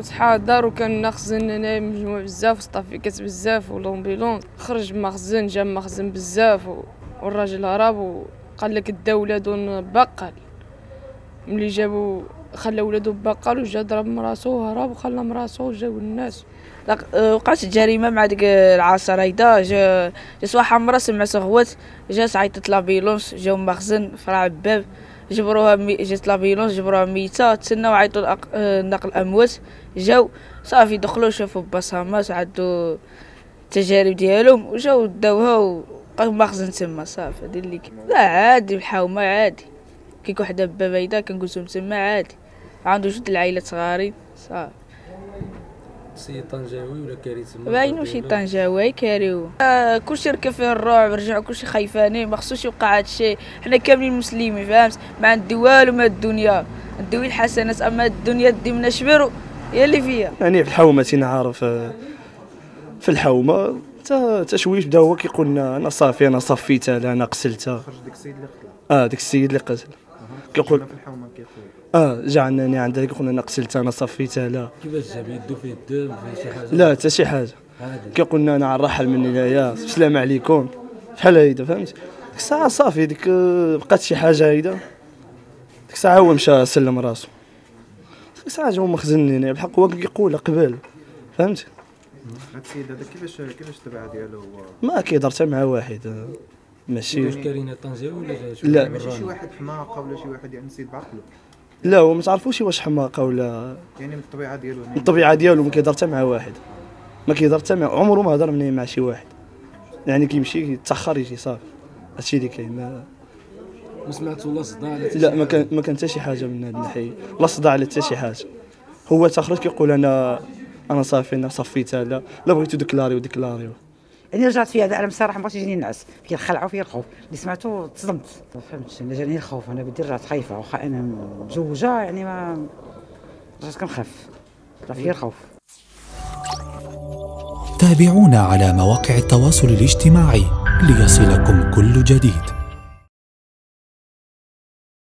كنت حاضر وكان مخزن هنا مجموع بزاف وصطافيكات بزاف ولومبيلونس خرج مخزن جا مخزن بزاف والراجل هرب وقال لك الدولة دون بقال ملي جابوا خلى ولادو بقال وجا ضرب مراسو وهرب وخلى مراسو وجاو الناس. وقعت جريمه مع ديك العصر هيدا جا جا سوا حمرا سمع صغوات. جا عيطت لابيلونس جاو مخزن فرع باب جبروها مي... جات l'ambulance جبروها ميتة تسناو عيطوا الأ... نقل الاموات جاو صافي دخلوا شافوا بصمات خدو التجارب ديالهم وجاو داوها وبقاو مخزن تما صافي هادي اللي لا عادي الحومة عادي. كيكون حدا باب هيدا كنجلسو تما عادي. عندو جوج العائلات صغارين صافي. سي طنجاوي ولا كاري تما باينو شي طنجاوي كاريو آه كلشي ركب فيه الرعب رجعوا كلشي خايفانين ما خصوش يوقع هادشي حنا كاملين مسلمين فهمت؟ ما عندي والو ما الدنيا. ندوي الحسنات أما الدنيا دي من شبر هي اللي فيها يعني في الحومة تنعرف في الحومة تا تشويش بدا هو كيقول لنا أنا صافي أنا صفيتها لا أنا قتلتها. خرج ديك السيد اللي قتل آه ديك السيد اللي قتل كيقول آه جا عندنا عندها كيقول أنا قتلتها أنا صفيتها لا. كيفاش جاب يدو فيه الدم فيه شي حاجة؟ لا حتى شي حاجة. عادي كيقول لنا أنا نرحل من هنايا السلام عليكم. بحال هيدا فهمت؟ ديك الساعة صافي ديك بقات شي حاجة هيدا. ديك الساعة هو مشى سلم راسو. ديك الساعة جاو مخزن هنا بحق هو كيقولها قبل فهمت؟ هاد السيد هذا كيفاش كيفاش الطبيعه ديالو؟ هو ما كيهضر حتى مع واحد. ماشي. واش كارينا طنجاوي ولا لا. واحد؟ ماشي شي؟ واحد حماقة ولا شي واحد يعني سيد بعقله. لا هو ما تعرفوش واش حماقة ولا يعني من الطبيعة ديالو يعني الطبيعة ديالو ما كيهضر حتى مع واحد. ما كيهضر حتى مع عمره ما هضر مني مع شي واحد. يعني كيمشي يتاخر يجي صافي. هادشي اللي كاين. ما ما سمعتوا لا صداع لا لا ما كان ما كان حتى شي حاجة من هاد الناحية. لا صداع لا حتى شي حاجة. هو تخرج كيقول أنا أنا صافي أنا صفيتها لا. لا بغيتو déclarer يو déclarer يو يعني رجعت فيها أنا بصراحه ما يجيني النعس فيه الخلعة وفيه الخوف. اللي سمعته تصدمت. ما فهمتش. أنا جاني الخوف. أنا بعدا رجعت خايفة. واخا أنا مزوجة يعني ما رجعت كنخاف. راه فيه الخوف. تابعونا على مواقع التواصل الاجتماعي ليصلكم كل جديد.